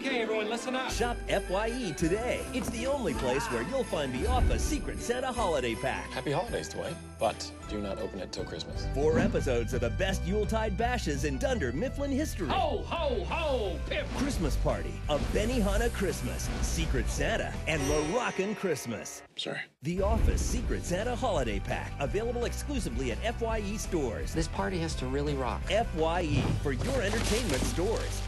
Okay, everyone, listen up. Shop FYE today. It's the only place where you'll find the Office Secret Santa Holiday Pack. Happy holidays, Dwight. But do not open it till Christmas. Four episodes of the best Yuletide bashes in Dunder Mifflin history. Ho, ho, ho, Pip. Christmas Party, a Benihana Christmas, Secret Santa, and Moroccan Christmas. Sorry. The Office Secret Santa Holiday Pack, available exclusively at FYE stores. This party has to really rock. FYE for your entertainment stores.